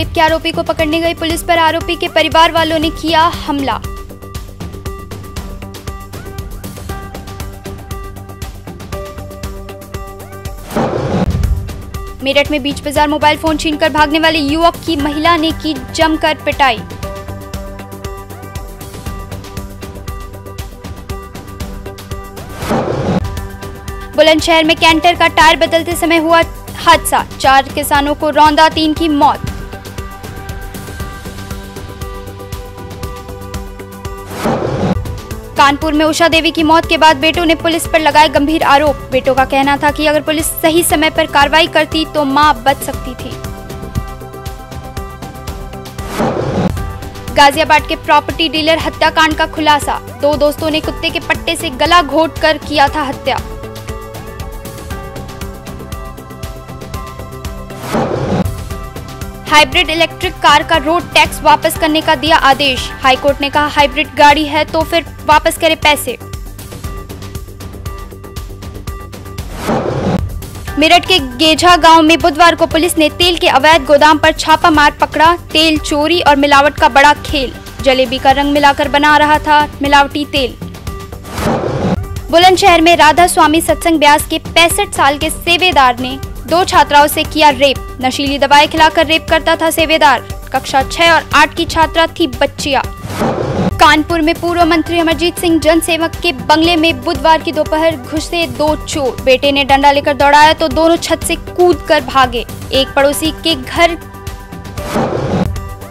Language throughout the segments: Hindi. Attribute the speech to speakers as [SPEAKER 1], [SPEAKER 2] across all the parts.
[SPEAKER 1] रेप के आरोपी को पकड़ने गई पुलिस पर आरोपी के परिवार वालों ने किया हमला। मेरठ में बीच बाज़ार मोबाइल फ़ोन छीनकर भागने वाले युवक की महिला ने की जमकर पिटाई। बुलंदशहर में कैंटर का टायर बदलते समय हुआ हादसा। चार किसानों को रौंदा, तीन की मौत। कानपुर में उषा देवी की मौत के बाद बेटों ने पुलिस पर लगाए गंभीर आरोप। बेटों का कहना था कि अगर पुलिस सही समय पर कार्रवाई करती तो माँ बच सकती थी। गाजियाबाद के प्रॉपर्टी डीलर हत्याकांड का खुलासा। दो दोस्तों ने कुत्ते के पट्टे से गला घोट कर किया था हत्या। हाइब्रिड इलेक्ट्रिक कार का रोड टैक्स वापस करने का दिया आदेश। हाईकोर्ट ने कहा, हाइब्रिड गाड़ी है तो फिर वापस करे पैसे। मेरठ के गेझा गाँव में बुधवार को पुलिस ने तेल के अवैध गोदाम पर छापा मार पकड़ा, तेल चोरी और मिलावट का बड़ा खेल। जलेबी का रंग मिलाकर बना रहा था मिलावटी तेल। बुलंदशहर में राधा स्वामी सत्संग ब्यास के पैंसठ साल के सेवेदार ने दो छात्राओं से किया रेप। नशीली दवाएँ खिलाकर रेप करता था सेवेदार। कक्षा छह और आठ की छात्रा थी बच्चिया। कानपुर में पूर्व मंत्री अमरजीत सिंह जनसेवक के बंगले में बुधवार की दोपहर घुसे दो चोर। बेटे ने डंडा लेकर दौड़ाया तो दोनों छत से कूद कर भागे। एक पड़ोसी के घर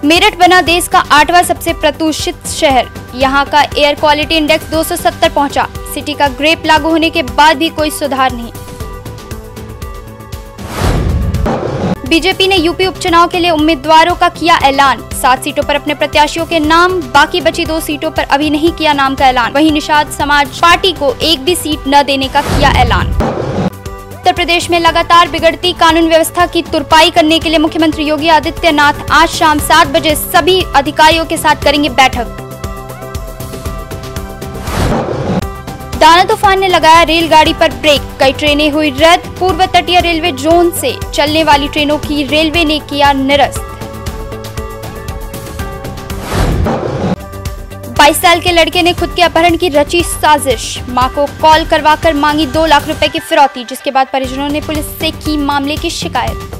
[SPEAKER 1] मेरठ बना देश का आठवां सबसे प्रदूषित शहर। यहाँ का एयर क्वालिटी इंडेक्स 270 पहुँचा। सिटी का ग्रेप लागू होने के बाद भी कोई सुधार नहीं। बीजेपी ने यूपी उपचुनाव के लिए उम्मीदवारों का किया ऐलान। सात सीटों पर अपने प्रत्याशियों के नाम, बाकी बची दो सीटों पर अभी नहीं किया नाम का ऐलान। वहीं निषाद समाज पार्टी को एक भी सीट न देने का किया ऐलान। उत्तर प्रदेश में लगातार बिगड़ती कानून व्यवस्था की तुरपाई करने के लिए मुख्यमंत्री योगी आदित्यनाथ आज शाम सात बजे सभी अधिकारियों के साथ करेंगे बैठक। दाना तूफ़ान ने लगाया रेलगाड़ी पर ब्रेक। कई ट्रेनें हुई रद्द। पूर्व तटीय रेलवे जोन से चलने वाली ट्रेनों की रेलवे ने किया निरस्त। 22 साल के लड़के ने खुद के अपहरण की रची साजिश। माँ को कॉल करवाकर मांगी दो लाख रुपए की फिरौती, जिसके बाद परिजनों ने पुलिस से की मामले की शिकायत।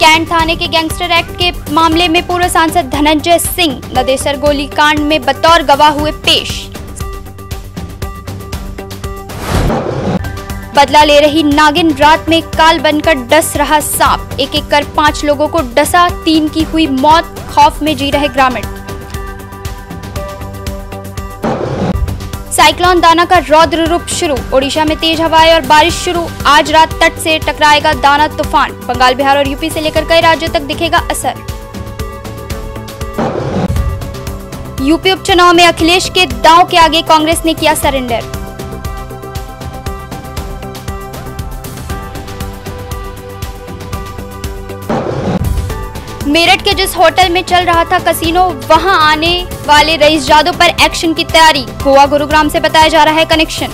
[SPEAKER 1] कैंट थाने के गैंगस्टर एक्ट के मामले में पूर्व सांसद धनंजय सिंह नदेसर गोलीकांड में बतौर गवाह हुए पेश। बदला ले रही नागिन रात में काल बनकर डस रहा सांप। एक एक कर पाँच लोगों को डसा, तीन की हुई मौत, खौफ में जी रहे ग्रामीण। साइक्लोन दाना का रौद्र रूप शुरू। ओडिशा में तेज हवाएँ और बारिश शुरू। आज रात तट से टकराएगा दाना तूफ़ान। बंगाल, बिहार और यूपी से लेकर कई राज्यों तक दिखेगा असर। यूपी उपचुनाव में अखिलेश के दांव के आगे कांग्रेस ने किया सरेंडर। मेरठ के जिस होटल में चल रहा था कसीनो वहाँ आने वाले रईस जादव पर एक्शन की तैयारी। गोवा गुरुग्राम से बताया जा रहा है कनेक्शन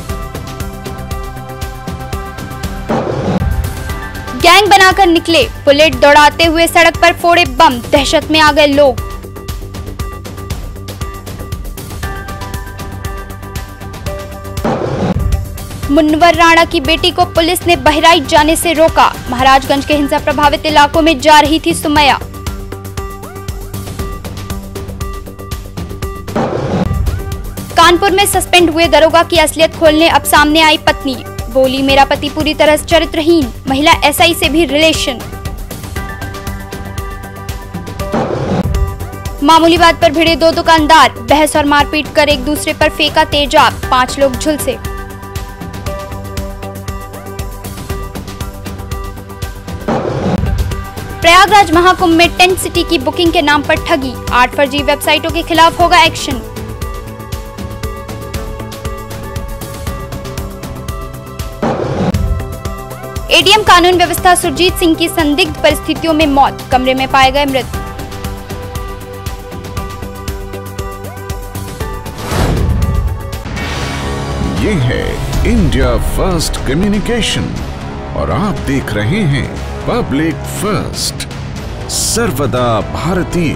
[SPEAKER 1] गैंग बनाकर निकले। बुलेट दौड़ाते हुए सड़क पर फोड़े बम। दहशत में आ गए लोग। मुनवर राणा की बेटी को पुलिस ने बहराइच जाने से रोका। महाराजगंज के हिंसा प्रभावित इलाकों में जा रही थी सुमैया। कानपुर में सस्पेंड हुए दरोगा की असलियत खोलने अब सामने आई पत्नी। बोली, मेरा पति पूरी तरह चरित्रहीन, महिला एसआई से भी रिलेशन मामूली बात पर भिड़े दो दुकानदार। बहस और मारपीट कर एक दूसरे पर फेंका तेजाब, पाँच लोग झुलसे। प्रयागराज महाकुंभ में टेंट सिटी की बुकिंग के नाम पर ठगी। आठ फर्जी वेबसाइटों के खिलाफ होगा एक्शन। एडीएम कानून व्यवस्था सुरजीत सिंह की संदिग्ध परिस्थितियों में मौत, कमरे में पाए गए मृत।
[SPEAKER 2] ये है इंडिया फ़र्स्ट कम्युनिकेशन और आप देख रहे हैं पब्लिक फ़र्स्ट, सर्वदा भारतीय।